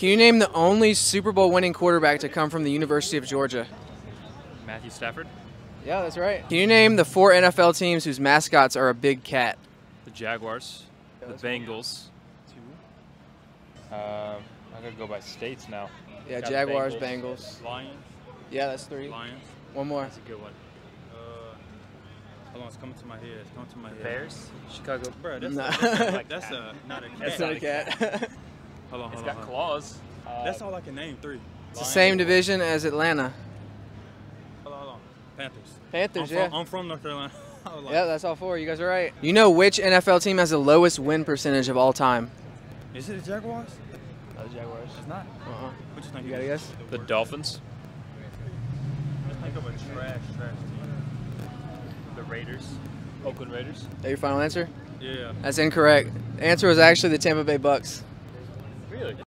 Can you name the only Super Bowl winning quarterback to come from the University of Georgia? Matthew Stafford, Yeah, that's right. Can you name the four NFL teams whose mascots are a big cat? the Jaguars, the Bengals. Um, I gotta go by states now. Yeah, Got Jaguars, Bengals. Bengals. Lions. Yeah, that's three. Lions. One more. That's a good one. Uh, hold on, it's coming to my head. It's coming to my head. Bears, Chicago. Bro, that's, Nah. a, that's, like, that's a not a cat. That's not a cat. Hold on, It's hold on. got hold on. claws. Uh, That's all I can name. Three. it's the same division as Atlanta. Hold on, hold on. Panthers. Panthers, I'm yeah. From, I'm from North Carolina. I was like, Yeah, that's all four. You guys are right. You know which NFL team has the lowest win percentage of all time? Is it the Jaguars? the Jaguars. It's not. Uh-huh. What you think? You gotta guess? the worst? Dolphins, Let's think of a trash, trash team. the Raiders, Oakland Raiders. That your final answer? Yeah. That's incorrect. The answer was actually the Tampa Bay Bucs. Really?